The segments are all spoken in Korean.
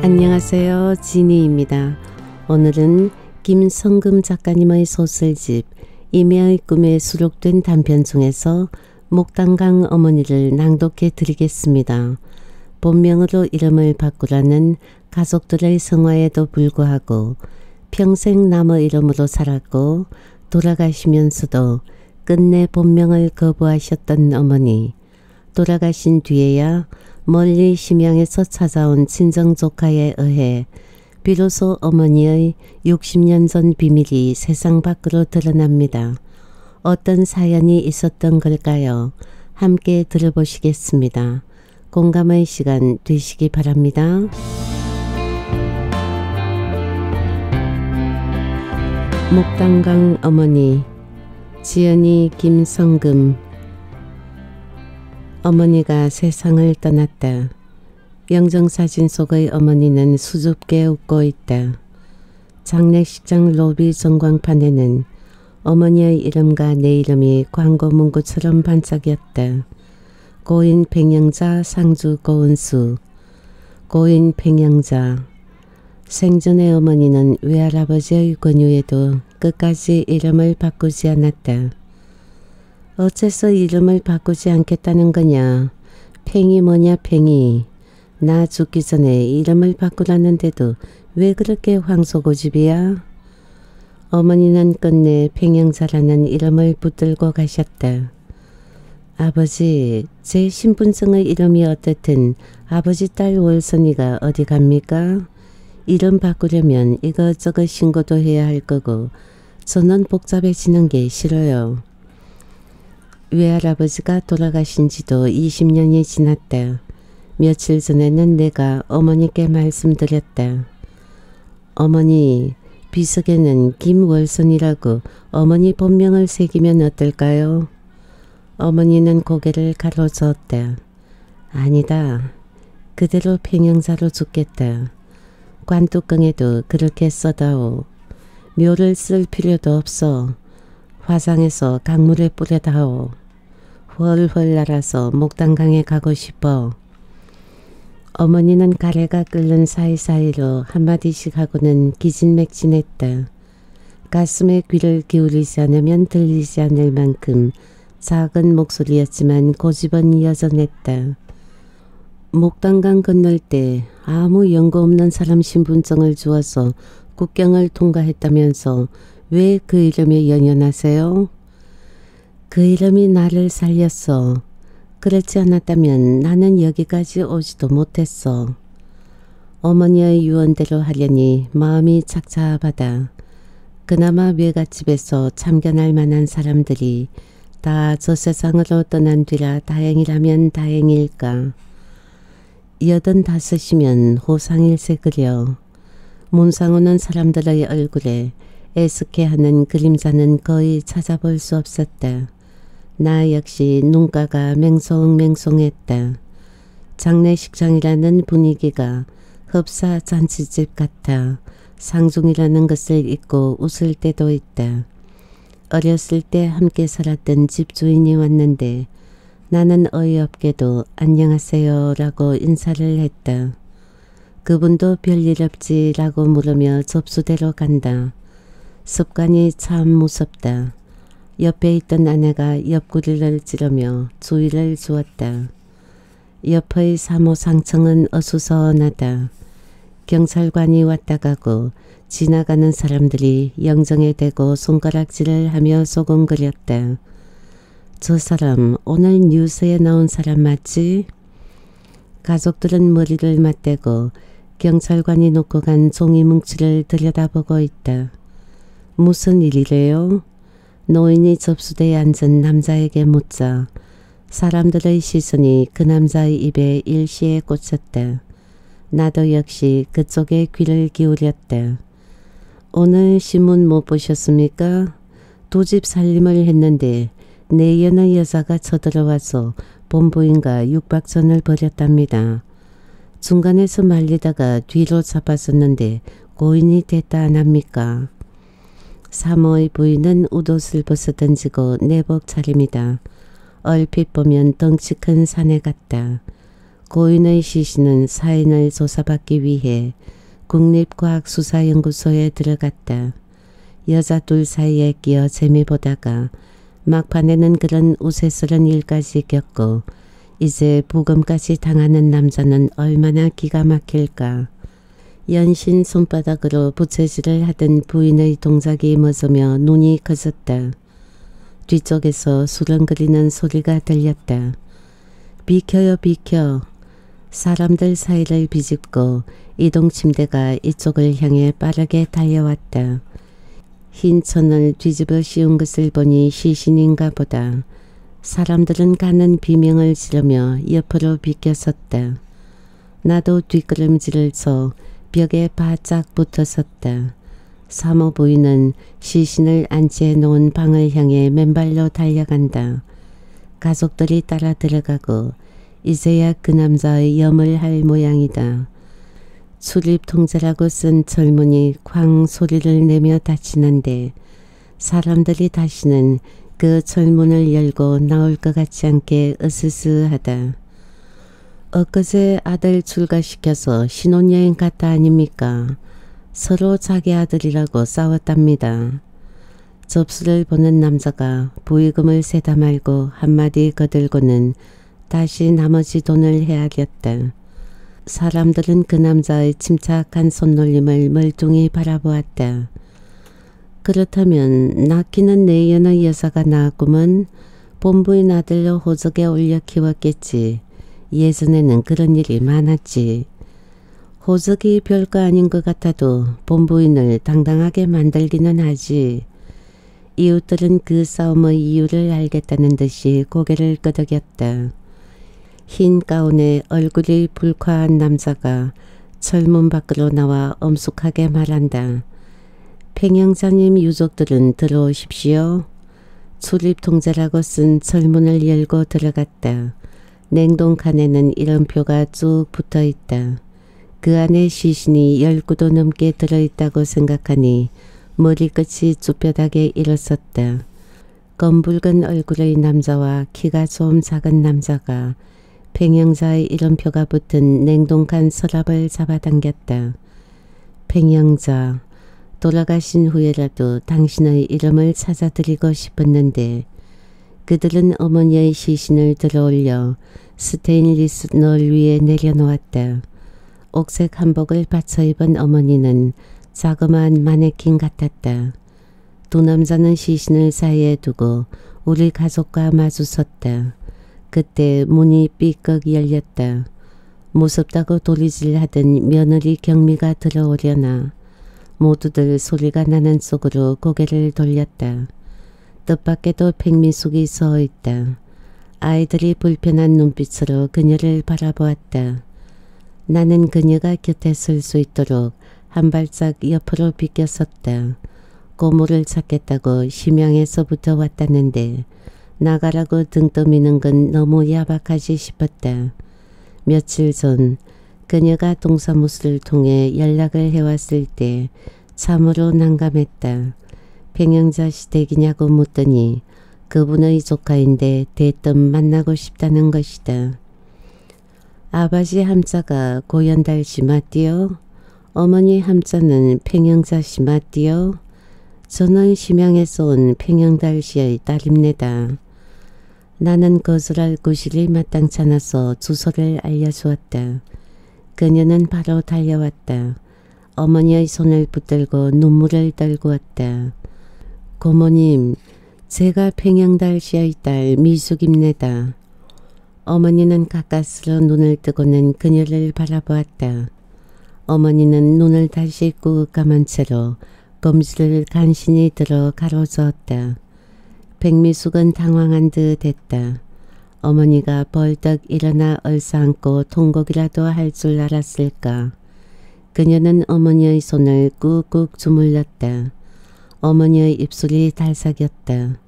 안녕하세요. 지니입니다. 오늘은 김성금 작가님의 소설집 이매의 꿈에 수록된 단편 중에서 목단강 어머니를 낭독해 드리겠습니다. 본명으로 이름을 바꾸라는 가족들의 성화에도 불구하고 평생 남의 이름으로 살았고 돌아가시면서도 끝내 본명을 거부하셨던 어머니. 돌아가신 뒤에야 멀리 심양에서 찾아온 친정 조카에 의해 비로소 어머니의 60년 전 비밀이 세상 밖으로 드러납니다. 어떤 사연이 있었던 걸까요? 함께 들어보시겠습니다. 공감의 시간 되시기 바랍니다. 목단강 어머니 지연이 김성금 어머니가 세상을 떠났다. 영정사진 속의 어머니는 수줍게 웃고 있다. 장례식장 로비 전광판에는 어머니의 이름과 내 이름이 광고 문구처럼 반짝였다. 고인 백영자 상주 고은수 고인 백영자 생전의 어머니는 외할아버지의 권유에도 끝까지 이름을 바꾸지 않았다. 어째서 이름을 바꾸지 않겠다는 거냐. 팽이 뭐냐 팽이. 나 죽기 전에 이름을 바꾸라는데도 왜 그렇게 황소고집이야? 어머니는 끝내 팽영자라는 이름을 붙들고 가셨다. 아버지, 제 신분증의 이름이 어떻든 아버지 딸 월선이가 어디 갑니까? 이름 바꾸려면 이것저것 신고도 해야 할 거고 저는 복잡해지는 게 싫어요. 외할아버지가 돌아가신 지도 20년이 지났다. 며칠 전에는 내가 어머니께 말씀드렸다. 어머니, 비석에는 김월선이라고 어머니 본명을 새기면 어떨까요? 어머니는 고개를 가로저었다. 아니다. 그대로 평형사로 죽겠다. 관뚜껑에도 그렇게 써다오. 묘를 쓸 필요도 없어. 화상에서 강물에 뿌려다오. 훨훨 날아서 목단강에 가고 싶어. 어머니는 가래가 끓는 사이사이로 한마디씩 하고는 기진맥진했다. 가슴에 귀를 기울이지 않으면 들리지 않을 만큼 작은 목소리였지만 고집은 여전했다. 목단강 건널 때 아무 연고 없는 사람 신분증을 주어서 국경을 통과했다면서 왜 그 이름에 연연하세요? 그 이름이 나를 살렸어. 그렇지 않았다면 나는 여기까지 오지도 못했어. 어머니의 유언대로 하려니 마음이 착잡하다. 그나마 외갓집에서 참견할 만한 사람들이 다 저 세상으로 떠난 뒤라 다행이라면 다행일까. 여든 다섯이면 호상일세 그려. 문상오는 사람들의 얼굴에 애석해하는 그림자는 거의 찾아볼 수 없었다. 나 역시 눈가가 맹송맹송했다. 장례식장이라는 분위기가 흡사 잔치집 같아 상중이라는 것을 잊고 웃을 때도 있다. 어렸을 때 함께 살았던 집주인이 왔는데 나는 어이없게도 안녕하세요 라고 인사를 했다. 그분도 별일 없지 라고 물으며 접수대로 간다. 습관이 참 무섭다. 옆에 있던 아내가 옆구리를 찌르며 주의를 주었다. 옆의 사모 상청은 어수선하다. 경찰관이 왔다 가고 지나가는 사람들이 영정에 대고 손가락질을 하며 소곤거렸다. 저 사람 오늘 뉴스에 나온 사람 맞지? 가족들은 머리를 맞대고 경찰관이 놓고 간 종이 뭉치를 들여다보고 있다. 무슨 일이래요? 노인이 접수대에 앉은 남자에게 묻자 사람들의 시선이 그 남자의 입에 일시에 꽂혔다. 나도 역시 그쪽에 귀를 기울였다. 오늘 신문 못 보셨습니까? 두 집 살림을 했는데 내연의 여자가 쳐들어와서 본부인과 육박전을 벌였답니다. 중간에서 말리다가 뒤로 잡았었는데 고인이 됐다 안 합니까? 사모의 부인은 웃옷을 벗어 던지고 내복 차림이다. 얼핏 보면 덩치 큰 사내 같다. 고인의 시신은 사인을 조사받기 위해 국립과학수사연구소에 들어갔다. 여자 둘 사이에 끼어 재미 보다가 막판에는 그런 우세스런 일까지 겪고 이제 부검까지 당하는 남자는 얼마나 기가 막힐까. 연신 손바닥으로 부채질을 하던 부인의 동작이 멎으며 눈이 커졌다. 뒤쪽에서 수렁거리는 소리가 들렸다. 비켜요 비켜. 사람들 사이를 비집고 이동 침대가 이쪽을 향해 빠르게 달려왔다. 흰 천을 뒤집어 씌운 것을 보니 시신인가 보다. 사람들은 가는 비명을 지르며 옆으로 비껴섰다. 나도 뒷걸음질을 쳐 벽에 바짝 붙어 섰다. 사모 부인은 시신을 안치해 놓은 방을 향해 맨발로 달려간다. 가족들이 따라 들어가고 이제야 그 남자의 염을 할 모양이다. 출입 통제라고 쓴 젊은이 쾅 소리를 내며 다치는데 사람들이 다시는 그 철문을 열고 나올 것 같지 않게 으스스하다. 엊그제 아들 출가시켜서 신혼여행 갔다 아닙니까? 서로 자기 아들이라고 싸웠답니다. 접수를 보는 남자가 부의금을 세다 말고 한마디 거들고는 다시 나머지 돈을 헤아렸다. 사람들은 그 남자의 침착한 손놀림을 멀뚱히 바라보았다. 그렇다면 낳기는 내연의 여사가 낳았구먼 본부인 아들로 호적에 올려 키웠겠지. 예전에는 그런 일이 많았지. 호적이 별거 아닌 것 같아도 본부인을 당당하게 만들기는 하지. 이웃들은 그 싸움의 이유를 알겠다는 듯이 고개를 끄덕였다. 흰 가운에 얼굴이 불쾌한 남자가 철문 밖으로 나와 엄숙하게 말한다. 팽영자님 유족들은 들어오십시오. 출입 통제라고 쓴 철문을 열고 들어갔다. 냉동칸에는 이름표가 쭉 붙어 있다. 그 안에 시신이 열구도 넘게 들어있다고 생각하니 머리끝이 쭈뼛하게 일었었다. 검붉은 얼굴의 남자와 키가 좀 작은 남자가 팽영자의 이름표가 붙은 냉동칸 서랍을 잡아당겼다. 팽영자, 돌아가신 후에라도 당신의 이름을 찾아드리고 싶었는데 그들은 어머니의 시신을 들어올려 스테인리스 널 위에 내려놓았다. 옥색 한복을 받쳐 입은 어머니는 자그마한 마네킹 같았다. 두 남자는 시신을 사이에 두고 우리 가족과 마주섰다. 그때 문이 삐걱 열렸다. 무섭다고 도리질하던 며느리 경미가 들어오려나 모두들 소리가 나는 속으로 고개를 돌렸다. 뜻밖에도 백미숙이 서 있다. 아이들이 불편한 눈빛으로 그녀를 바라보았다. 나는 그녀가 곁에 설 수 있도록 한 발짝 옆으로 비껴섰다. 고모를 찾겠다고 심양에서부터 왔다는데 나가라고 등 떠미는 건 너무 야박하지 싶었다. 며칠 전 그녀가 동사무소를 통해 연락을 해왔을 때 참으로 난감했다. 백영자 시댁이냐고 묻더니 그분의 조카인데 대뜸 만나고 싶다는 것이다. 아버지 함자가 고연달 씨 맞디요? 어머니 함자는 씨 맞디요? 저는 심양에서 온 팽영달 씨의 딸입니다. 나는 거절할 구실이 마땅치 않아서 주소를 알려주었다. 그녀는 바로 달려왔다. 어머니의 손을 붙들고 눈물을 떨고 왔다. 고모님, 제가 평양달 씨의 딸 미숙입니다. 어머니는 가까스로 눈을 뜨고는 그녀를 바라보았다. 어머니는 눈을 다시 꾹 감은 채로 검지를 간신히 들어 가로저었다. 백미숙은 당황한 듯 했다. 어머니가 벌떡 일어나 얼싸안고 통곡이라도 할 줄 알았을까. 그녀는 어머니의 손을 꾹꾹 주물렀다. 어머니의 입술이 달싹였다.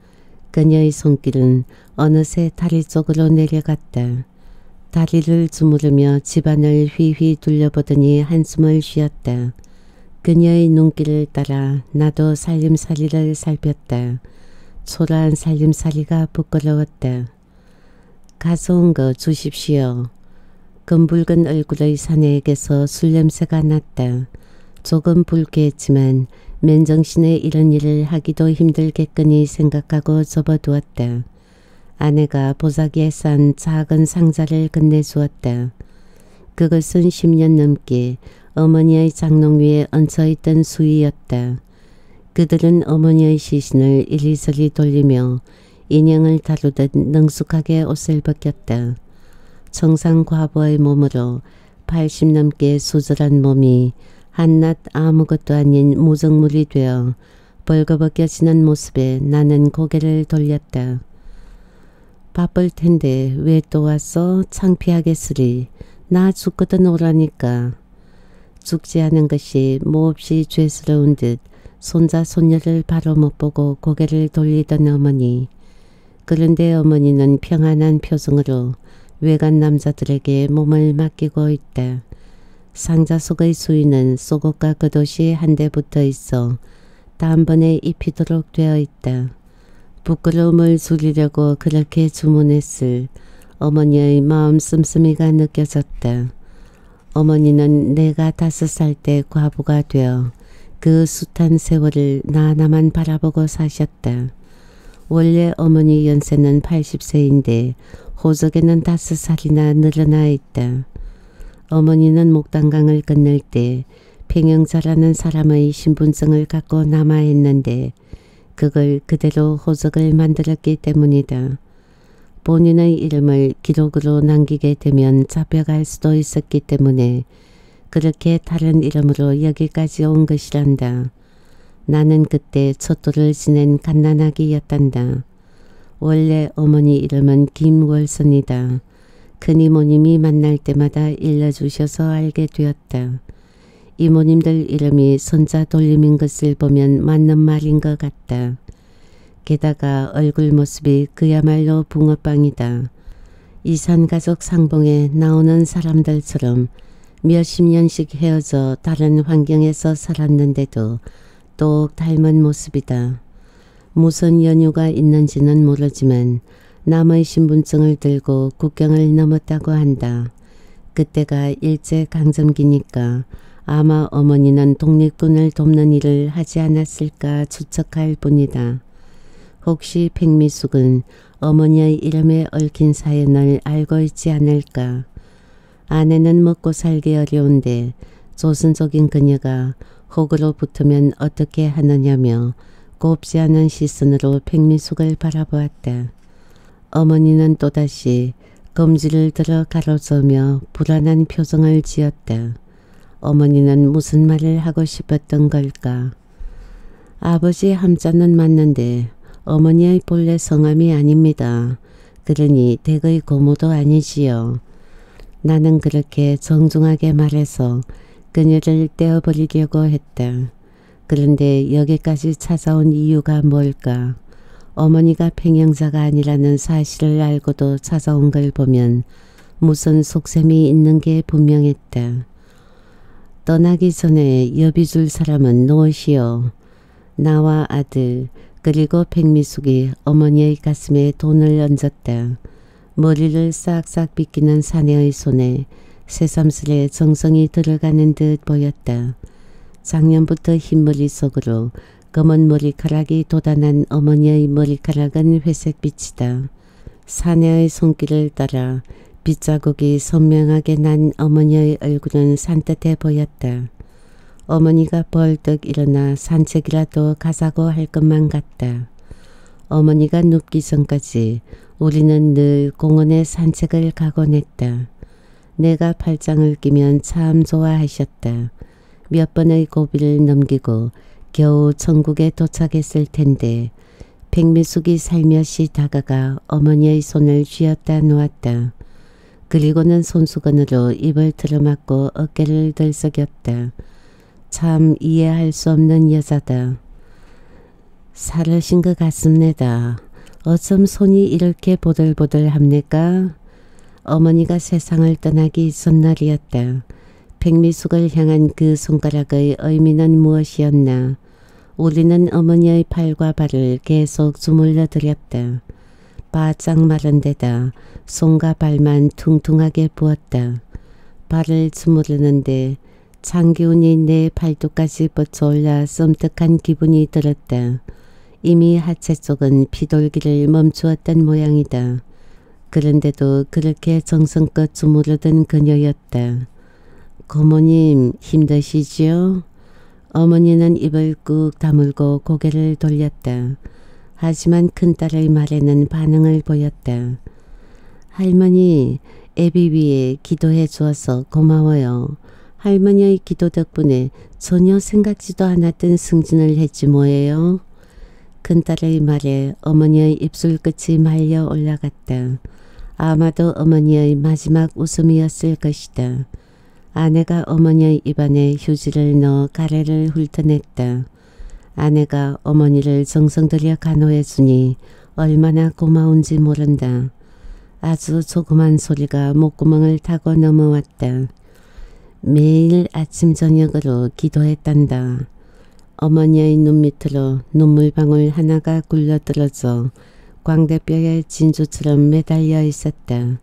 그녀의 손길은 어느새 다리 쪽으로 내려갔다. 다리를 주무르며 집안을 휘휘 둘려보더니 한숨을 쉬었다. 그녀의 눈길을 따라 나도 살림살이를 살폈다. 초라한 살림살이가 부끄러웠다. 가져온 거 주십시오. 검붉은 얼굴의 사내에게서 술 냄새가 났다. 조금 불쾌했지만 맨정신에 이런 일을 하기도 힘들겠거니 생각하고 접어두었다. 아내가 보자기에 싼 작은 상자를 건네주었다. 그것은 10년 넘게 어머니의 장롱 위에 얹혀있던 수위였다. 그들은 어머니의 시신을 이리저리 돌리며 인형을 다루듯 능숙하게 옷을 벗겼다. 청상 과부의 몸으로 80 넘게 수절한 몸이 한낱 아무것도 아닌 무정물이 되어 벌거벗겨지는 모습에 나는 고개를 돌렸다. 바쁠 텐데 왜 또 왔어? 창피하겠으리. 나 죽거든 오라니까. 죽지 않은 것이 몹시 죄스러운 듯 손자 손녀를 바로 못 보고 고개를 돌리던 어머니. 그런데 어머니는 평안한 표정으로 외간 남자들에게 몸을 맡기고 있다. 상자 속의 수위는 속옷과 겉옷이 한데 붙어 있어 단번에 입히도록 되어 있다. 부끄러움을 줄이려고 그렇게 주문했을 어머니의 마음 씀씀이가 느껴졌다. 어머니는 내가 다섯 살 때 과부가 되어 그 숱한 세월을 나 하나만 바라보고 사셨다. 원래 어머니 연세는 80세인데 호적에는 다섯 살이나 늘어나 있다. 어머니는 목단강을 건널 때 평영자라는 사람의 신분증을 갖고 남아있는데 그걸 그대로 호적을 만들었기 때문이다. 본인의 이름을 기록으로 남기게 되면 잡혀갈 수도 있었기 때문에 그렇게 다른 이름으로 여기까지 온 것이란다. 나는 그때 첫돌을 지낸 갓난아기였단다. 원래 어머니 이름은 김월선이다. 큰 이모님이 만날 때마다 일러주셔서 알게 되었다. 이모님들 이름이 손자 돌림인 것을 보면 맞는 말인 것 같다. 게다가 얼굴 모습이 그야말로 붕어빵이다. 이산가족 상봉에 나오는 사람들처럼 몇십 년씩 헤어져 다른 환경에서 살았는데도 똑 닮은 모습이다. 무슨 연유가 있는지는 모르지만 남의 신분증을 들고 국경을 넘었다고 한다. 그때가 일제강점기니까 아마 어머니는 독립군을 돕는 일을 하지 않았을까 추측할 뿐이다. 혹시 백미숙은 어머니의 이름에 얽힌 사연을 알고 있지 않을까. 아내는 먹고 살기 어려운데 조선적인 그녀가 혹으로 붙으면 어떻게 하느냐며 곱지 않은 시선으로 백미숙을 바라보았다. 어머니는 또다시 검지를 들어 가로저며 불안한 표정을 지었다. 어머니는 무슨 말을 하고 싶었던 걸까? 아버지 함자는 맞는데 어머니의 본래 성함이 아닙니다. 그러니 댁의 고모도 아니지요. 나는 그렇게 정중하게 말해서 그녀를 떼어버리려고 했다. 그런데 여기까지 찾아온 이유가 뭘까? 어머니가 팽영자가 아니라는 사실을 알고도 찾아온 걸 보면 무슨 속셈이 있는 게 분명했다. 떠나기 전에 여비 줄 사람은 노시오. 나와 아들 그리고 백미숙이 어머니의 가슴에 돈을 얹었다. 머리를 싹싹 빗기는 사내의 손에 새삼스레 정성이 들어가는 듯 보였다. 작년부터 흰머리 속으로 검은 머리카락이 돋아난 어머니의 머리카락은 회색빛이다. 사내의 손길을 따라 빗자국이 선명하게 난 어머니의 얼굴은 산뜻해 보였다. 어머니가 벌떡 일어나 산책이라도 가자고 할 것만 같다. 어머니가 눕기 전까지 우리는 늘 공원에 산책을 가곤 했다. 내가 팔짱을 끼면 참 좋아하셨다. 몇 번의 고비를 넘기고 겨우 천국에 도착했을 텐데 백미숙이 살며시 다가가 어머니의 손을 쥐었다 놓았다. 그리고는 손수건으로 입을 틀어막고 어깨를 들썩였다. 참 이해할 수 없는 여자다. 살으신 것 같습니다. 어쩜 손이 이렇게 보들보들합니까? 어머니가 세상을 떠나기 전날이었다. 백미숙을 향한 그 손가락의 의미는 무엇이었나. 우리는 어머니의 팔과 발을 계속 주물러 드렸다. 바짝 마른 데다 손과 발만 퉁퉁하게 부었다. 발을 주무르는데 찬 기운이 내 발톱까지 뻗쳐올라 썸뜩한 기분이 들었다. 이미 하체 쪽은 피돌기를 멈추었던 모양이다. 그런데도 그렇게 정성껏 주무르던 그녀였다. 고모님 힘드시지요? 어머니는 입을 꾹 다물고 고개를 돌렸다. 하지만 큰딸의 말에는 반응을 보였다. 할머니, 애비 위에 기도해 주어서 고마워요. 할머니의 기도 덕분에 전혀 생각지도 않았던 승진을 했지 뭐예요. 큰딸의 말에 어머니의 입술 끝이 말려 올라갔다. 아마도 어머니의 마지막 웃음이었을 것이다. 아내가 어머니의 입안에 휴지를 넣어 가래를 훑어냈다. 아내가 어머니를 정성 들여 간호해주니 얼마나 고마운지 모른다. 아주 조그만 소리가 목구멍을 타고 넘어왔다. 매일 아침 저녁으로 기도했단다. 어머니의 눈 밑으로 눈물방울 하나가 굴러들어져 광대뼈에 진주처럼 매달려 있었다.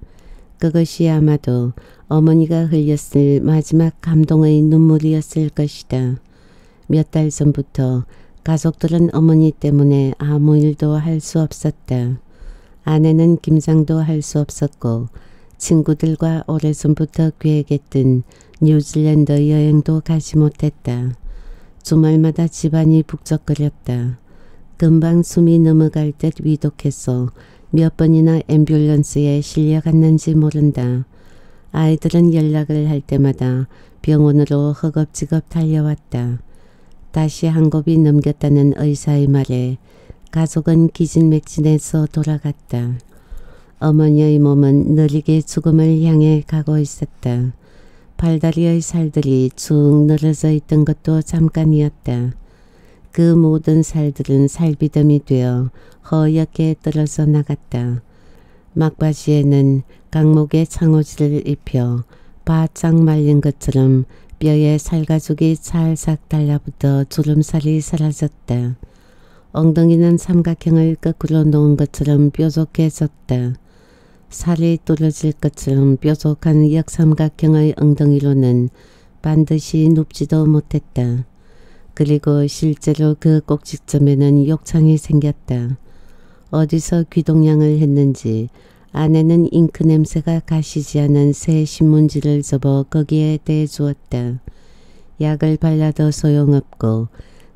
그것이 아마도 어머니가 흘렸을 마지막 감동의 눈물이었을 것이다. 몇 달 전부터 가족들은 어머니 때문에 아무 일도 할 수 없었다. 아내는 김장도 할 수 없었고 친구들과 오래전부터 계획했던 뉴질랜드 여행도 가지 못했다. 주말마다 집안이 북적거렸다. 금방 숨이 넘어갈 듯 위독해서 몇 번이나 앰뷸런스에 실려갔는지 모른다. 아이들은 연락을 할 때마다 병원으로 허겁지겁 달려왔다. 다시 한 곱이 넘겼다는 의사의 말에 가족은 기진맥진해서 돌아갔다. 어머니의 몸은 느리게 죽음을 향해 가고 있었다. 발다리의 살들이 쭉 늘어져 있던 것도 잠깐이었다. 그 모든 살들은 살비듬이 되어 허옇게 떨어져 나갔다. 막바지에는 강목에 창호지를 입혀 바짝 말린 것처럼 뼈에 살가죽이 살싹 달라붙어 주름살이 사라졌다. 엉덩이는 삼각형을 거꾸로 놓은 것처럼 뾰족해졌다. 살이 뚫어질 것처럼 뾰족한 역삼각형의 엉덩이로는 반드시 눕지도 못했다. 그리고 실제로 그 꼭지점에는 욕창이 생겼다. 어디서 귀동냥을 했는지 아내는 잉크 냄새가 가시지 않은 새 신문지를 접어 거기에 대주었다. 약을 발라도 소용없고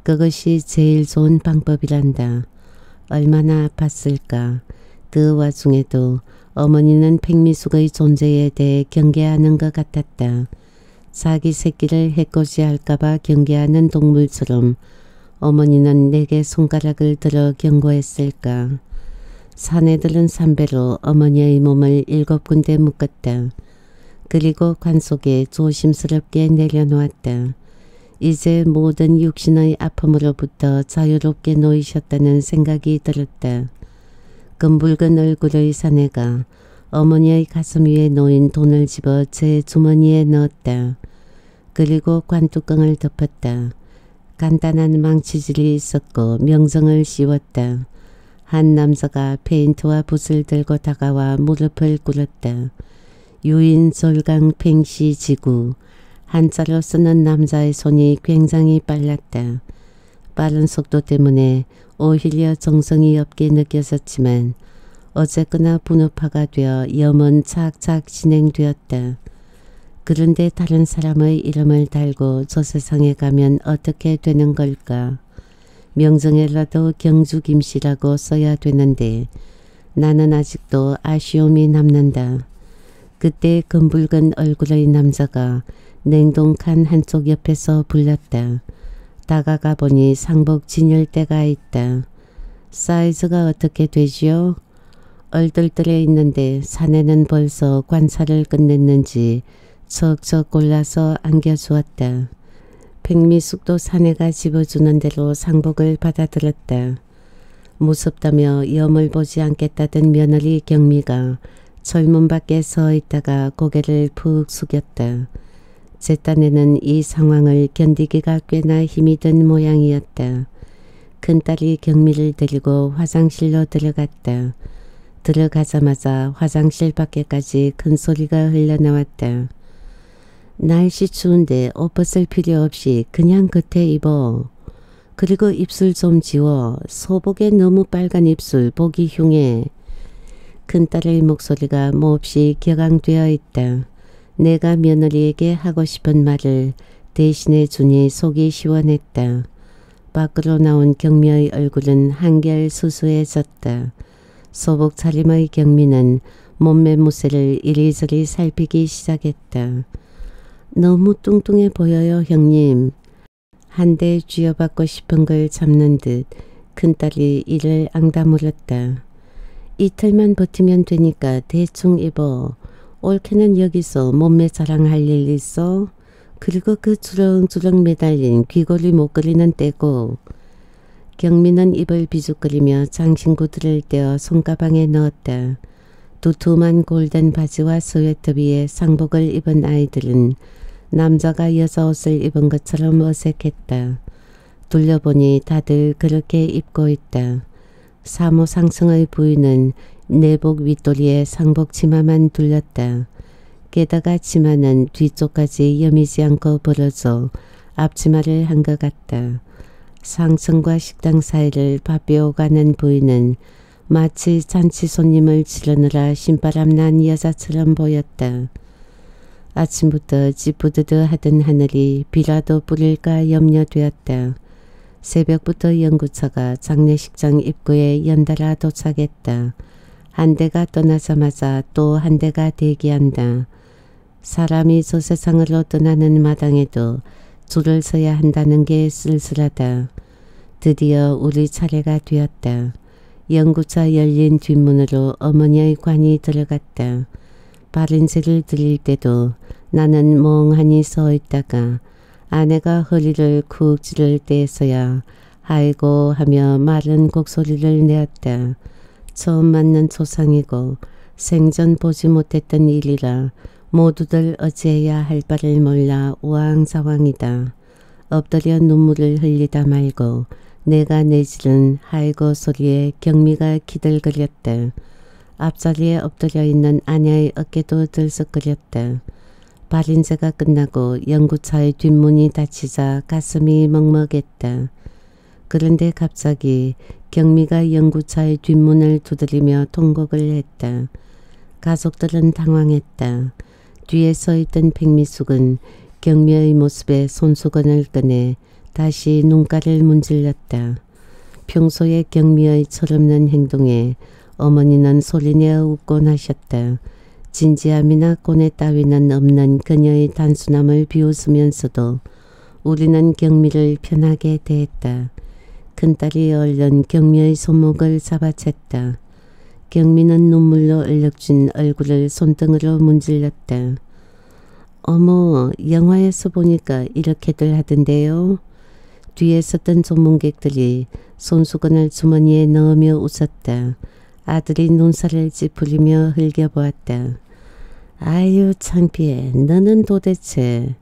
그것이 제일 좋은 방법이란다. 얼마나 아팠을까. 그 와중에도 어머니는 팽미숙의 존재에 대해 경계하는 것 같았다. 자기 새끼를 해코지 할까봐 경계하는 동물처럼 어머니는 내게 손가락을 들어 경고했을까. 사내들은 삼배로 어머니의 몸을 일곱 군데 묶었다. 그리고 관 속에 조심스럽게 내려놓았다. 이제 모든 육신의 아픔으로부터 자유롭게 놓이셨다는 생각이 들었다. 금붉은 얼굴의 사내가 어머니의 가슴 위에 놓인 돈을 집어 제 주머니에 넣었다. 그리고 관뚜껑을 덮었다. 간단한 망치질이 있었고 명성을 씌웠다. 한 남자가 페인트와 붓을 들고 다가와 무릎을 꿇었다. 유인 솔강 팽시 지구 한자로 쓰는 남자의 손이 굉장히 빨랐다. 빠른 속도 때문에 오히려 정성이 없게 느껴졌지만 어쨌거나 분업화가 되어 염은 착착 진행되었다. 그런데 다른 사람의 이름을 달고 저 세상에 가면 어떻게 되는 걸까? 명정에라도 경주 김씨라고 써야 되는데 나는 아직도 아쉬움이 남는다. 그때 금붉은 얼굴의 남자가 냉동칸 한쪽 옆에서 불렀다. 다가가 보니 상복 진열대가 있다. 사이즈가 어떻게 되지요? 얼떨떨해 있는데 사내는 벌써 관찰을 끝냈는지 척척 골라서 안겨주었다. 백미숙도 사내가 집어주는 대로 상복을 받아들었다. 무섭다며 염을 보지 않겠다던 며느리 경미가 철문 밖에 서 있다가 고개를 푹 숙였다. 제 딴에는 이 상황을 견디기가 꽤나 힘이 든 모양이었다. 큰딸이 경미를 데리고 화장실로 들어갔다. 들어가자마자 화장실 밖에까지 큰 소리가 흘러나왔다. 날씨 추운데 옷 벗을 필요 없이 그냥 겉에 입어. 그리고 입술 좀 지워. 소복에 너무 빨간 입술 보기 흉해. 큰딸의 목소리가 몹시 격앙되어 있다. 내가 며느리에게 하고 싶은 말을 대신해 주니 속이 시원했다. 밖으로 나온 경미의 얼굴은 한결 수수해졌다. 소복 차림의 경미는 몸매 무새를 이리저리 살피기 시작했다. 너무 뚱뚱해 보여요 형님. 한 대 쥐어받고 싶은 걸 잡는 듯 큰딸이 이를 앙다물었다. 이틀만 버티면 되니까 대충 입어. 올케는 여기서 몸매 자랑할 일 있어? 그리고 그 주렁주렁 매달린 귀걸이 목걸이는 떼고 경미는 입을 비죽거리며 장신구들을 떼어 손가방에 넣었다. 두툼한 골든 바지와 스웨터 위에 상복을 입은 아이들은 남자가 여자 옷을 입은 것처럼 어색했다. 둘러보니 다들 그렇게 입고 있다. 사모 상승의 부인은 내복 윗도리에 상복 치마만 둘렸다. 게다가 치마는 뒤쪽까지 여미지 않고 벌어져 앞치마를 한 것 같다. 상층과 식당 사이를 바삐오가는 부인은 마치 잔치 손님을 치르느라 신바람 난 여자처럼 보였다. 아침부터 찌뿌드드 하던 하늘이 비라도 뿌릴까 염려되었다. 새벽부터 연구차가 장례식장 입구에 연달아 도착했다. 한 대가 떠나자마자 또 한 대가 대기한다. 사람이 저 세상으로 떠나는 마당에도 줄을 서야 한다는 게 쓸쓸하다. 드디어 우리 차례가 되었다. 연구차 열린 뒷문으로 어머니의 관이 들어갔다. 발인세를 들릴 때도 나는 멍하니 서 있다가 아내가 허리를 쿡 찌를 때에서야 아이고 하며 마른 곡소리를 내었다. 처음 맞는 초상이고 생전 보지 못했던 일이라 모두들 어찌해야 할 바를 몰라 우왕좌왕이다. 엎드려 눈물을 흘리다 말고 내가 내지른 하이고 소리에 경미가 기들거렸다. 앞자리에 엎드려 있는 아내의 어깨도 들썩거렸다. 발인제가 끝나고 연구차의 뒷문이 닫히자 가슴이 먹먹했다. 그런데 갑자기 경미가 연구차의 뒷문을 두드리며 통곡을 했다. 가족들은 당황했다. 뒤에 서 있던 백미숙은 경미의 모습에 손수건을 꺼내 다시 눈가를 문질렀다. 평소에 경미의 철없는 행동에 어머니는 소리내어 웃곤 하셨다. 진지함이나 고뇌 따위는 없는 그녀의 단순함을 비웃으면서도 우리는 경미를 편하게 대했다. 큰딸이 얼른 경미의 손목을 잡아챘다. 경미는 눈물로 얼룩진 얼굴을 손등으로 문질렀다. 어머 영화에서 보니까 이렇게들 하던데요. 뒤에 섰던 전문객들이 손수건을 주머니에 넣으며 웃었다. 아들이 눈살을 찌푸리며 흘겨보았다. 아유 창피해. 너는 도대체.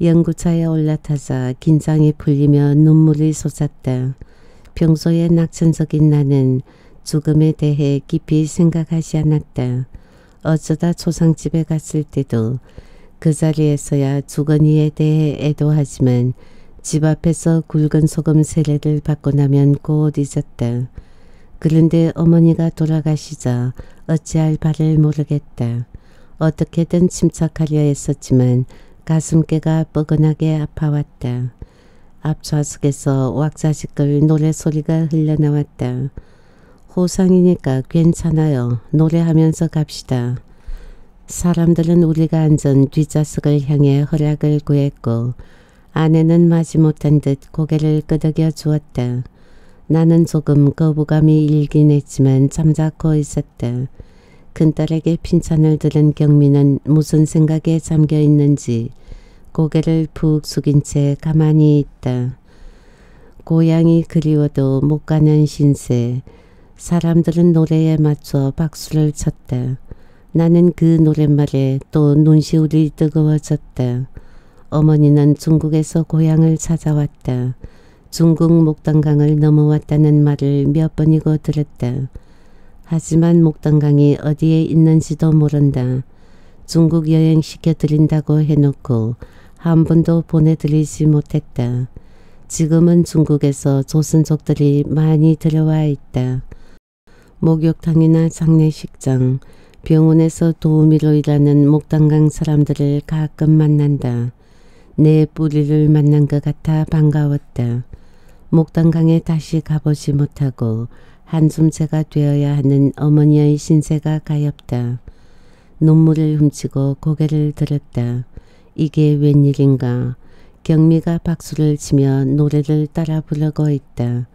연구차에 올라타자 긴장이 풀리며 눈물이 솟았다. 평소에 낙천적인 나는 죽음에 대해 깊이 생각하지 않았다. 어쩌다 초상집에 갔을 때도 그 자리에서야 주거니에 대해 애도하지만 집 앞에서 굵은 소금 세례를 받고 나면 곧 잊었다. 그런데 어머니가 돌아가시자 어찌할 바를 모르겠다. 어떻게든 침착하려 했었지만 가슴께가 뻐근하게 아파왔다. 앞좌석에서 왁자지껄 노래소리가 흘러나왔다. 호상이니까 괜찮아요. 노래하면서 갑시다. 사람들은 우리가 앉은 뒷좌석을 향해 허락을 구했고 아내는 마지 못한 듯 고개를 끄덕여 주었다. 나는 조금 거부감이 일긴 했지만 잠자코 있었다. 큰딸에게 핀찬을 들은 경미는 무슨 생각에 잠겨 있는지 고개를 푹 숙인 채 가만히 있다. 고향이 그리워도 못 가는 신세. 사람들은 노래에 맞춰 박수를 쳤다. 나는 그 노랫말에 또 눈시울이 뜨거워졌다. 어머니는 중국에서 고향을 찾아왔다. 중국 목단강을 넘어왔다는 말을 몇 번이고 들었다. 하지만 목단강이 어디에 있는지도 모른다. 중국 여행 시켜드린다고 해놓고 한 번도 보내드리지 못했다. 지금은 중국에서 조선족들이 많이 들어와 있다. 목욕탕이나 장례식장, 병원에서 도우미로 일하는 목단강 사람들을 가끔 만난다. 내 뿌리를 만난 것 같아 반가웠다. 목단강에 다시 가보지 못하고 한숨새가 되어야 하는 어머니의 신세가 가엾다. 눈물을 훔치고 고개를 들었다. 이게 웬일인가. 경미가 박수를 치며 노래를 따라 부르고 있다.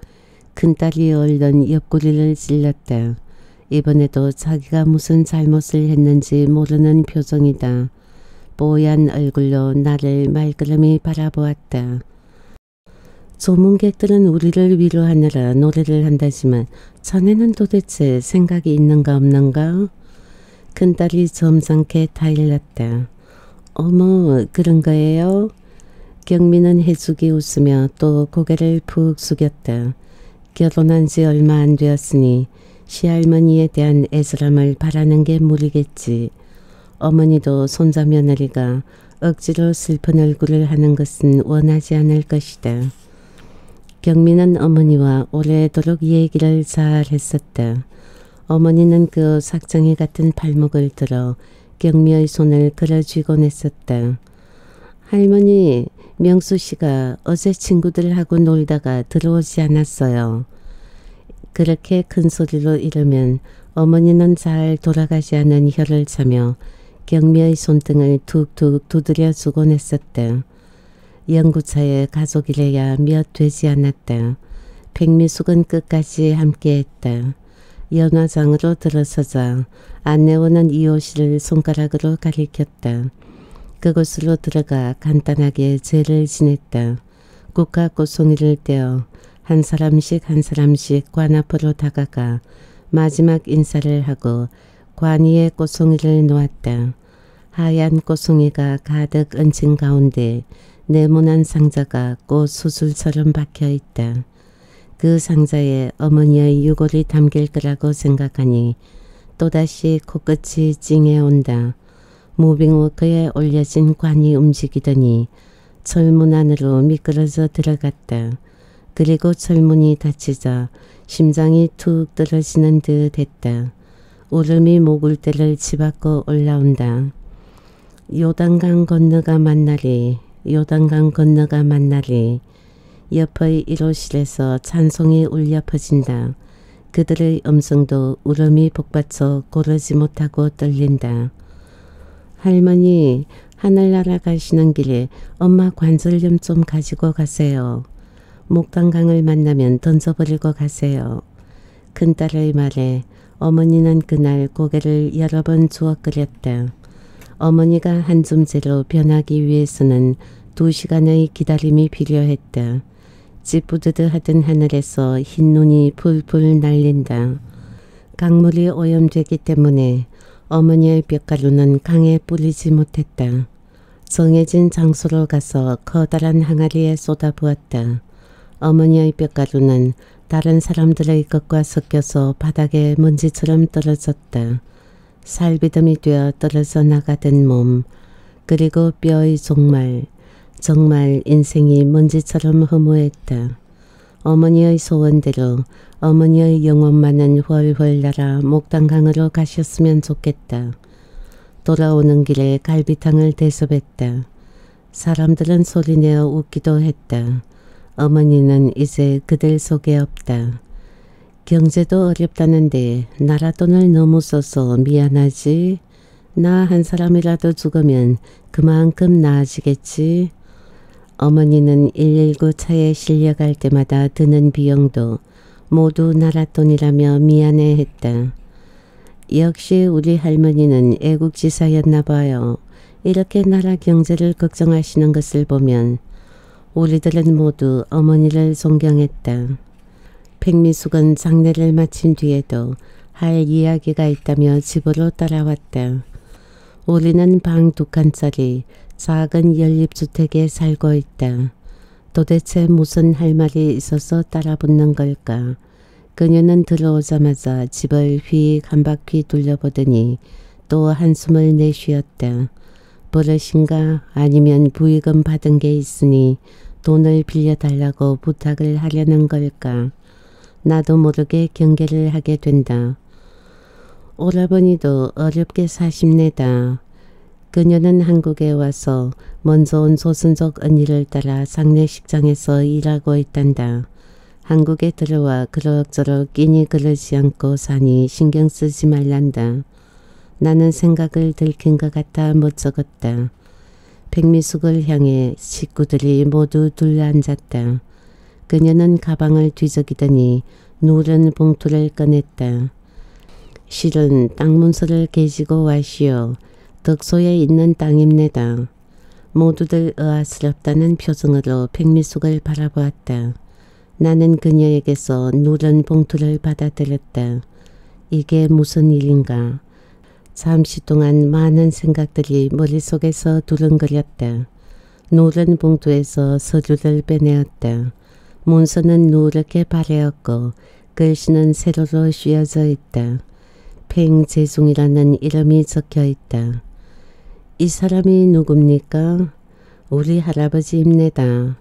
큰딸이 얼른 옆구리를 찔렀다. 이번에도 자기가 무슨 잘못을 했는지 모르는 표정이다. 뽀얀 얼굴로 나를 말끄러미 바라보았다. 조문객들은 우리를 위로하느라 노래를 한다지만 자네는 도대체 생각이 있는가 없는가? 큰딸이 점잖게 타일렀다. 어머 그런 거예요? 경미는 해숙이 웃으며 또 고개를 푹 숙였다. 결혼한 지 얼마 안 되었으니 시할머니에 대한 애절함을 바라는 게 무리겠지. 어머니도 손자 며느리가 억지로 슬픈 얼굴을 하는 것은 원하지 않을 것이다. 경미는 어머니와 오래도록 얘기를 잘 했었다. 어머니는 그 삭정이 같은 발목을 들어 경미의 손을 끌어쥐곤 했었다. 할머니, 명수 씨가 어제 친구들하고 놀다가 들어오지 않았어요. 그렇게 큰 소리로 이르면 어머니는 잘 돌아가지 않은 혀를 차며 경미의 손등을 툭툭 두드려 주곤 했었다. 연구차에 가족이래야 몇 되지 않았다. 백미숙은 끝까지 함께했다. 연화장으로 들어서자 안내원은 이호실을 손가락으로 가리켰다. 그곳으로 들어가 간단하게 죄를 지냈다. 국가 고송이를 떼어 한 사람씩 한 사람씩 관 앞으로 다가가 마지막 인사를 하고 관 위에 꽃송이를 놓았다. 하얀 꽃송이가 가득 얹힌 가운데 네모난 상자가 꽃 수술처럼 박혀 있다. 그 상자에 어머니의 유골이 담길 거라고 생각하니 또다시 코끝이 찡해온다. 무빙워크에 올려진 관이 움직이더니 철문 안으로 미끄러져 들어갔다. 그리고 철문이 닫히자 심장이 툭 떨어지는 듯 했다. 목을 때를 치받고 올라온다. 요단강 건너가 만나리 요단강 건너가 만나리 옆의 1호실에서 찬송이 울려 퍼진다. 그들의 음성도 울음이 복받쳐 고르지 못하고 떨린다. 할머니 하늘나라 가시는 길에 엄마 관절염 좀 가지고 가세요. 목단강을 만나면 던져버리고 가세요. 큰딸의 말에 어머니는 그날 고개를 여러 번 주워 끓였다. 어머니가 한숨제로 변하기 위해서는 두 시간의 기다림이 필요했다. 찌뿌드드 하던 하늘에서 흰 눈이 풀풀 날린다. 강물이 오염되기 때문에 어머니의 뼈가루는 강에 뿌리지 못했다. 정해진 장소로 가서 커다란 항아리에 쏟아부었다. 어머니의 뼈가루는 다른 사람들의 것과 섞여서 바닥에 먼지처럼 떨어졌다. 살비듬이 되어 떨어져 나가던 몸, 그리고 뼈의 종말, 정말 인생이 먼지처럼 허무했다. 어머니의 소원대로 어머니의 영혼만은 훨훨 날아 목단강으로 가셨으면 좋겠다. 돌아오는 길에 갈비탕을 대접했다. 사람들은 소리내어 웃기도 했다. 어머니는 이제 그들 속에 없다. 경제도 어렵다는데 나라 돈을 너무 써서 미안하지. 나 한 사람이라도 죽으면 그만큼 나아지겠지. 어머니는 119 차에 실려갈 때마다 드는 비용도 모두 나라 돈이라며 미안해했다. 역시 우리 할머니는 애국지사였나 봐요. 이렇게 나라 경제를 걱정하시는 것을 보면 우리들은 모두 어머니를 존경했다. 백미숙은 장례를 마친 뒤에도 할 이야기가 있다며 집으로 따라왔다. 우리는 방 두 칸짜리 작은 연립주택에 살고 있다. 도대체 무슨 할 말이 있어서 따라붙는 걸까? 그녀는 들어오자마자 집을 휙 한 바퀴 둘러보더니 또 한숨을 내쉬었다. 버릇인가 아니면 부의금 받은 게 있으니 돈을 빌려달라고 부탁을 하려는 걸까. 나도 모르게 경계를 하게 된다. 오라버니도 어렵게 사십니다. 그녀는 한국에 와서 먼저 온 조선족 언니를 따라 장례식장에서 일하고 있단다. 한국에 들어와 그럭저럭 끼니 그러지 않고 사니 신경 쓰지 말란다. 나는 생각을 들킨 것 같아 못 적었다. 백미숙을 향해 식구들이 모두 둘러앉았다. 그녀는 가방을 뒤적이더니 누른 봉투를 꺼냈다. 실은 땅 문서를 개지고 와시오. 덕소에 있는 땅입니다. 모두들 의아스럽다는 표정으로 백미숙을 바라보았다. 나는 그녀에게서 누른 봉투를 받아들였다. 이게 무슨 일인가. 잠시 동안 많은 생각들이 머릿속에서 두른거렸다. 누른 봉투에서 서류를 빼내었다. 문서는 누렇게 바래었고 글씨는 세로로 휘어져 있다. 팽재중이라는 이름이 적혀 있다. 이 사람이 누굽니까? 우리 할아버지 입니다.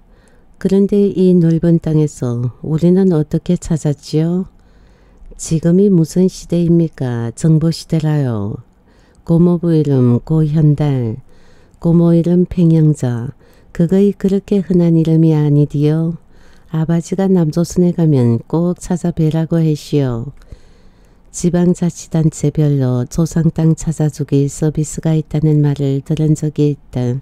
그런데 이 넓은 땅에서 우리는 어떻게 찾았지요? 지금이 무슨 시대입니까? 정보시대라요. 고모부 이름 고현달, 고모 이름 팽영자. 그거이 그렇게 흔한 이름이 아니디요. 아버지가 남조선에 가면 꼭 찾아뵈라고 했시오. 지방자치단체별로 조상 땅 찾아주기 서비스가 있다는 말을 들은 적이 있다.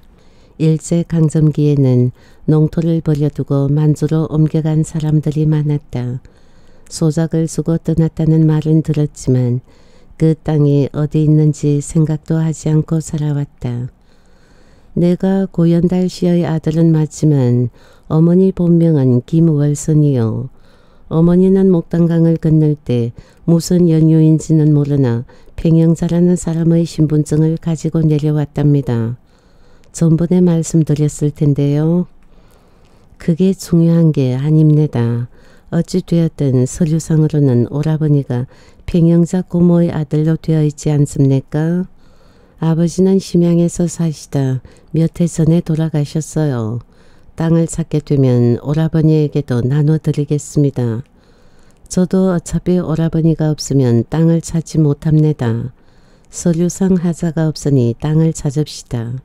일제강점기에는 농토를 버려두고 만주로 옮겨간 사람들이 많았다. 소작을 쓰고 떠났다는 말은 들었지만 그 땅이 어디 있는지 생각도 하지 않고 살아왔다. 내가 고연달 씨의 아들은 맞지만 어머니 본명은 김월선이요. 어머니는 목단강을 건널 때 무슨 연유인지는 모르나 팽영자라는 사람의 신분증을 가지고 내려왔답니다. 전번에 말씀드렸을 텐데요. 그게 중요한 게 아닙니다. 어찌 되었든 서류상으로는 오라버니가 팽영자 고모의 아들로 되어 있지 않습니까? 아버지는 심양에서 사시다 몇 해 전에 돌아가셨어요. 땅을 찾게 되면 오라버니에게도 나눠드리겠습니다. 저도 어차피 오라버니가 없으면 땅을 찾지 못합니다. 서류상 하자가 없으니 땅을 찾읍시다.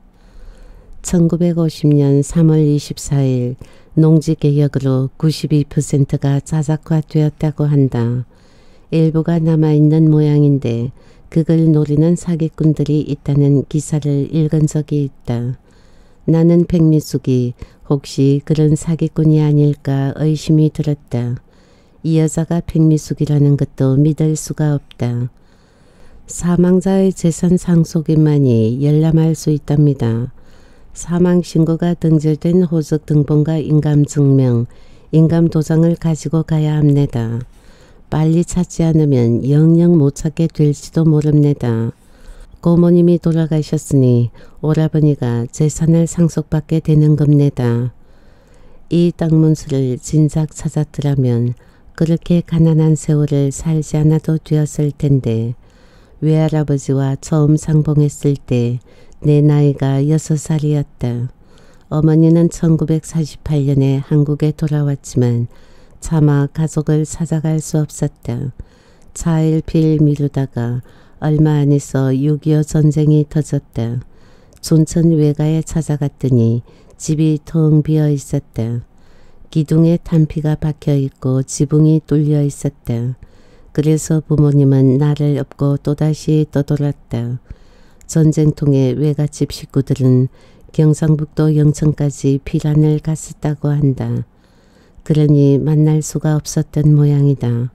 1950년 3월 24일 농지개혁으로 92%가 자작화되었다고 한다. 일부가 남아있는 모양인데 그걸 노리는 사기꾼들이 있다는 기사를 읽은 적이 있다. 나는 백미숙이 혹시 그런 사기꾼이 아닐까 의심이 들었다. 이 여자가 백미숙이라는 것도 믿을 수가 없다. 사망자의 재산 상속인만이 열람할 수 있답니다. 사망 신고가 등재된 호적 등본과 인감증명, 인감도장을 가지고 가야 합니다. 빨리 찾지 않으면 영영 못 찾게 될지도 모릅니다. 고모님이 돌아가셨으니 오라버니가 재산을 상속받게 되는 겁니다. 이 땅문수를 진작 찾았더라면 그렇게 가난한 세월을 살지 않아도 되었을 텐데 외할아버지와 처음 상봉했을 때 내 나이가 여섯 살이었다. 어머니는 1948년에 한국에 돌아왔지만 차마 가족을 찾아갈 수 없었다. 차일필 미루다가 얼마 안 있어 6.25 전쟁이 터졌다. 촌천 외가에 찾아갔더니 집이 텅 비어 있었다. 기둥에 탄피가 박혀 있고 지붕이 뚫려 있었다. 그래서 부모님은 나를 업고 또다시 떠돌았다. 전쟁통에 외갓집 식구들은 경상북도 영천까지 피란을 갔었다고 한다. 그러니 만날 수가 없었던 모양이다.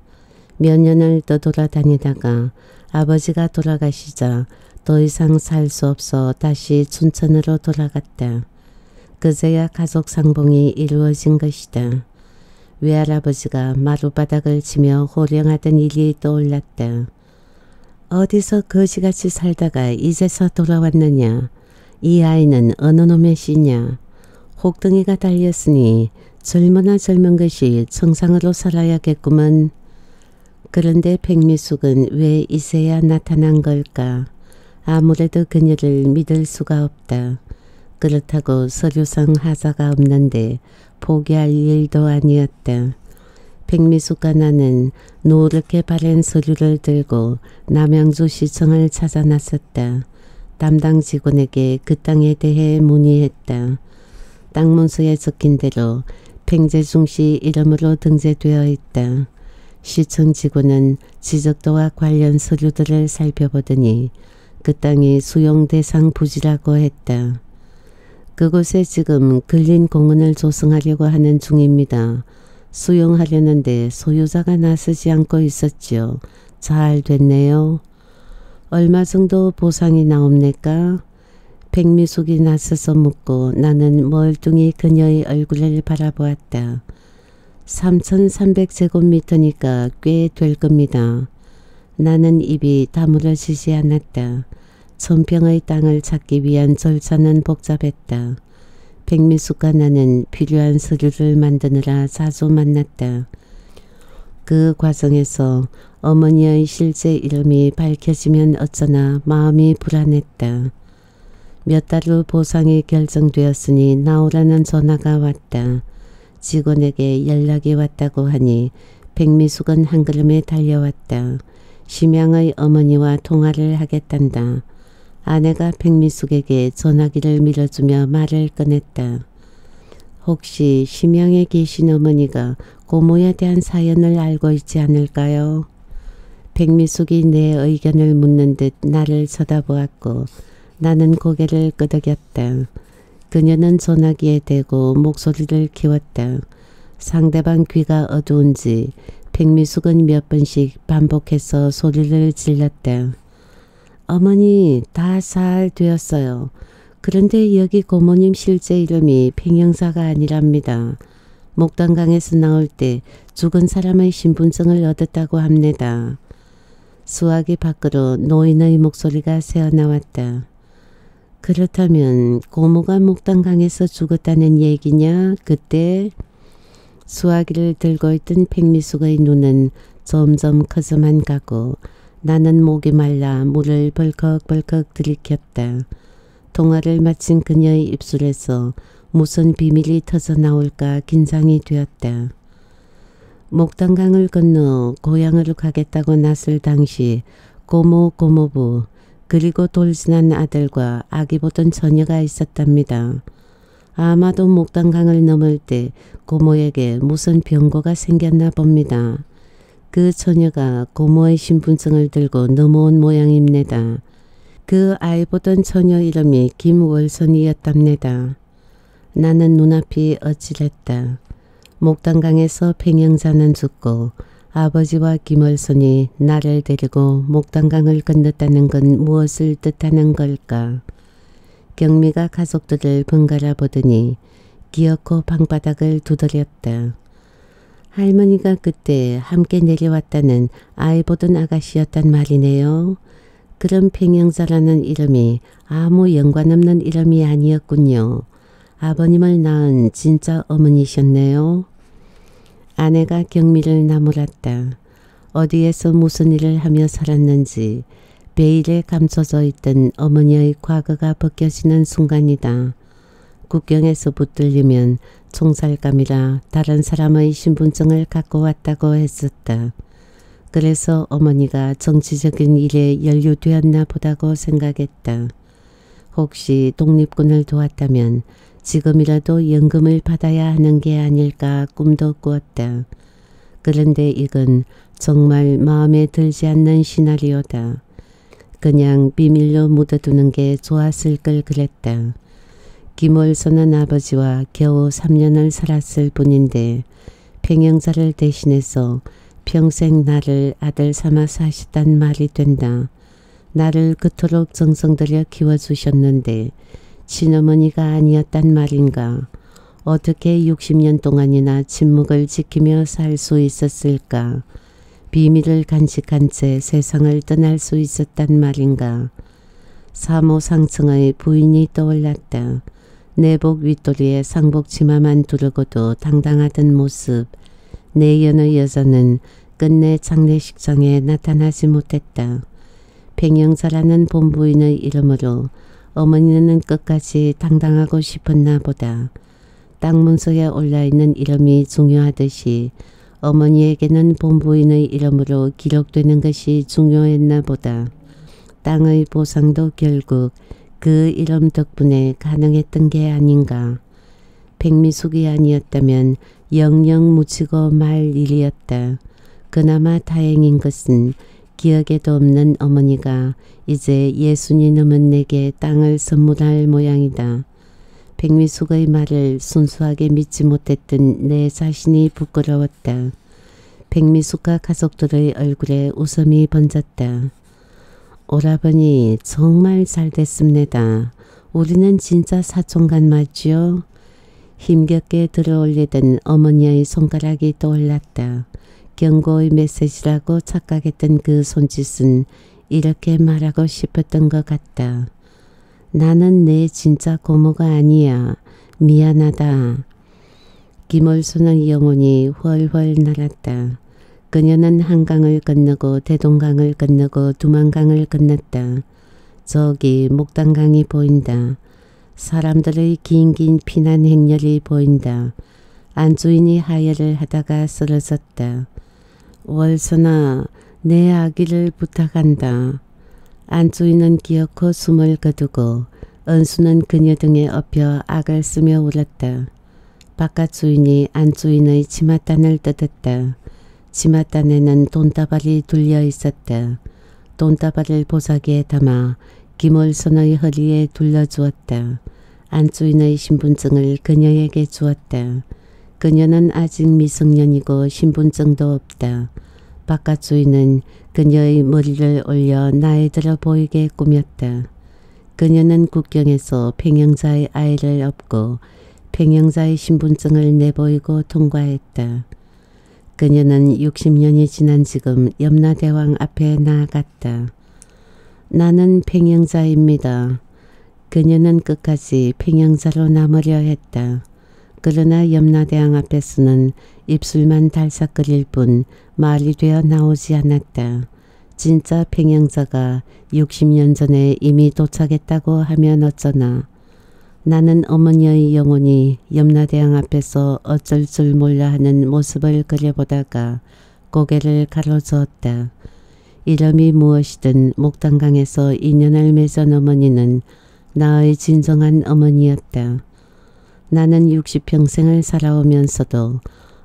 몇 년을 떠돌아다니다가 아버지가 돌아가시자 더 이상 살 수 없어 다시 춘천으로 돌아갔다. 그제야 가족 상봉이 이루어진 것이다. 외할아버지가 마루바닥을 치며 호령하던 일이 떠올랐다. 어디서 거지같이 살다가 이제서 돌아왔느냐. 이 아이는 어느 놈의 씨냐. 혹등이가 달렸으니 젊으나 젊은 것이 정상으로 살아야겠구먼. 그런데 백미숙은 왜 이제야 나타난 걸까? 아무래도 그녀를 믿을 수가 없다. 그렇다고 서류상 하자가 없는데 포기할 일도 아니었다. 백미숙과 나는 노랗게 바랜 서류를 들고 남양주 시청을 찾아 나섰다. 담당 직원에게 그 땅에 대해 문의했다. 땅 문서에 적힌 대로 팽재중 씨 이름으로 등재되어 있다. 시청 직원은 지적도와 관련 서류들을 살펴보더니 그 땅이 수용 대상 부지라고 했다. 그곳에 지금 근린 공원을 조성하려고 하는 중입니다. 수용하려는데 소유자가 나서지 않고 있었지요. 잘 됐네요. 얼마 정도 보상이 나옵니까? 백미숙이 나서서 묻고 나는 멀뚱히 그녀의 얼굴을 바라보았다. 3,300제곱미터니까 꽤 될 겁니다. 나는 입이 다물어지지 않았다. 천평의 땅을 찾기 위한 절차는 복잡했다. 백미숙과 나는 필요한 서류를 만드느라 자주 만났다. 그 과정에서 어머니의 실제 이름이 밝혀지면 어쩌나 마음이 불안했다. 몇 달 후 보상이 결정되었으니 나오라는 전화가 왔다. 직원에게 연락이 왔다고 하니 백미숙은 한 걸음에 달려왔다. 심양의 어머니와 통화를 하겠단다. 아내가 백미숙에게 전화기를 밀어주며 말을 꺼냈다. 혹시 심양에 계신 어머니가 고모에 대한 사연을 알고 있지 않을까요? 백미숙이 내 의견을 묻는 듯 나를 쳐다보았고 나는 고개를 끄덕였다. 그녀는 전화기에 대고 목소리를 키웠다. 상대방 귀가 어두운지 백미숙은 몇 번씩 반복해서 소리를 질렀다. 어머니 다 잘 되었어요. 그런데 여기 고모님 실제 이름이 팽영사가 아니랍니다. 목단강에서 나올 때 죽은 사람의 신분증을 얻었다고 합니다. 수화기 밖으로 노인의 목소리가 새어나왔다. 그렇다면 고모가 목단강에서 죽었다는 얘기냐? 그때 수화기를 들고 있던 백미숙의 눈은 점점 커져만 가고 나는 목이 말라 물을 벌컥벌컥 들이켰다. 통화를 마친 그녀의 입술에서 무슨 비밀이 터져 나올까 긴장이 되었다. 목단강을 건너 고향으로 가겠다고 나설 당시 고모 고모부 그리고 돌진한 아들과 아기 보던 처녀가 있었답니다. 아마도 목단강을 넘을 때 고모에게 무슨 병고가 생겼나 봅니다. 그 처녀가 고모의 신분증을 들고 넘어온 모양입니다. 그 아이 보던 처녀 이름이 김월선이었답니다. 나는 눈앞이 어찌랬다. 목단강에서 팽영자는 죽고 아버지와 김월선이 나를 데리고 목단강을 건넜다는 건 무엇을 뜻하는 걸까? 경미가 가족들을 번갈아 보더니 기어코 방바닥을 두드렸다. 할머니가 그때 함께 내려왔다는 아이 보던 아가씨였단 말이네요. 그런 팽영자라는 이름이 아무 연관없는 이름이 아니었군요. 아버님을 낳은 진짜 어머니셨네요. 아내가 경미를 나무랐다. 어디에서 무슨 일을 하며 살았는지 베일에 감춰져 있던 어머니의 과거가 벗겨지는 순간이다. 국경에서 붙들리면 총살감이라 다른 사람의 신분증을 갖고 왔다고 했었다. 그래서 어머니가 정치적인 일에 연루되었나 보다고 생각했다. 혹시 독립군을 도왔다면 지금이라도 연금을 받아야 하는 게 아닐까 꿈도 꾸었다. 그런데 이건 정말 마음에 들지 않는 시나리오다. 그냥 비밀로 묻어두는 게 좋았을 걸 그랬다. 김월선은 아버지와 겨우 3년을 살았을 뿐인데 평영자를 대신해서 평생 나를 아들 삼아 사시단 말이 된다. 나를 그토록 정성 들여 키워주셨는데 친어머니가 아니었단 말인가. 어떻게 60년 동안이나 침묵을 지키며 살 수 있었을까. 비밀을 간직한 채 세상을 떠날 수 있었단 말인가. 사모 상층의 부인이 떠올랐다. 내복 윗도리에 상복 치마만 두르고도 당당하던 모습. 내 연의 여자는 끝내 장례식장에 나타나지 못했다. 백영사라는 본부인의 이름으로 어머니는 끝까지 당당하고 싶었나 보다. 땅 문서에 올라있는 이름이 중요하듯이 어머니에게는 본부인의 이름으로 기록되는 것이 중요했나 보다. 땅의 보상도 결국 그 이름 덕분에 가능했던 게 아닌가. 백미숙이 아니었다면 영영 묻히고 말 일이었다. 그나마 다행인 것은 기억에도 없는 어머니가 이제 예순이 넘은 내게 땅을 선물할 모양이다. 백미숙의 말을 순수하게 믿지 못했던 내 자신이 부끄러웠다. 백미숙과 가족들의 얼굴에 웃음이 번졌다. 오라버니 정말 잘 됐습니다. 우리는 진짜 사촌간 맞지요? 힘겹게 들어올리던 어머니의 손가락이 떠올랐다. 경고의 메시지라고 착각했던 그 손짓은 이렇게 말하고 싶었던 것 같다. 나는 내 진짜 고모가 아니야. 미안하다. 김월수는 영혼이 훨훨 날았다. 그녀는 한강을 건너고 대동강을 건너고 두만강을 건넜다. 저기 목단강이 보인다. 사람들의 긴긴 피난 행렬이 보인다. 안주인이 하혈을 하다가 쓰러졌다. 월선아 내 아기를 부탁한다. 안주인은 기어코 숨을 거두고 은수는 그녀 등에 엎여 악을 쓰며 울었다. 바깥 주인이 안주인의 치맛단을 뜯었다. 치맛단에는 돈다발이 둘려 있었다. 돈다발을 보자기에 담아 김월선의 허리에 둘러주었다. 안주인의 신분증을 그녀에게 주었다. 그녀는 아직 미성년이고 신분증도 없다. 바깥 주인은 그녀의 머리를 올려 나이 들어 보이게 꾸몄다. 그녀는 국경에서 팽영자의 아이를 업고 팽영자의 신분증을 내보이고 통과했다. 그녀는 60년이 지난 지금 염라대왕 앞에 나아갔다. 나는 팽영자입니다. 그녀는 끝까지 팽영자로 남으려 했다. 그러나 염라대왕 앞에서는 입술만 달싹거릴 뿐 말이 되어 나오지 않았다. 진짜 팽영자가 60년 전에 이미 도착했다고 하면 어쩌나. 나는 어머니의 영혼이 염라대왕 앞에서 어쩔 줄 몰라 하는 모습을 그려보다가 고개를 가로저었다. 이름이 무엇이든 목단강에서 인연을 맺은 어머니는 나의 진정한 어머니였다. 나는 60평생을 살아오면서도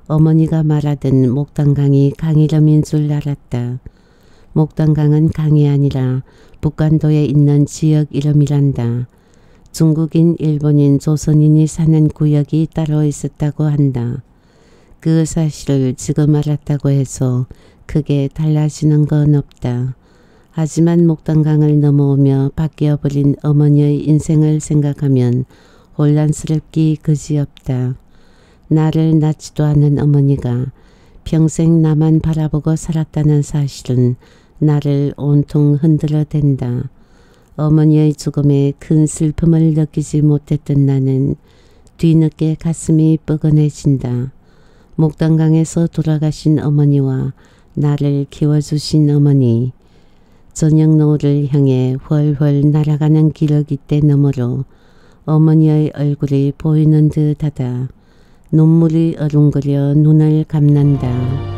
어머니가 말하던 목단강이 강이름인 줄 알았다. 목단강은 강이 아니라 북간도에 있는 지역 이름이란다. 중국인, 일본인, 조선인이 사는 구역이 따로 있었다고 한다. 그 사실을 지금 알았다고 해서 크게 달라지는 건 없다. 하지만 목단강을 넘어오며 바뀌어버린 어머니의 인생을 생각하면 혼란스럽기 그지없다. 나를 낳지도 않은 어머니가 평생 나만 바라보고 살았다는 사실은 나를 온통 흔들어 댄다. 어머니의 죽음에 큰 슬픔을 느끼지 못했던 나는 뒤늦게 가슴이 뻐근해진다. 목단강에서 돌아가신 어머니와 나를 키워주신 어머니, 저녁 노을을 향해 훨훨 날아가는 기러기 때 너머로 어머니의 얼굴이 보이는 듯하다. 눈물이 어른거려 눈을 감난다.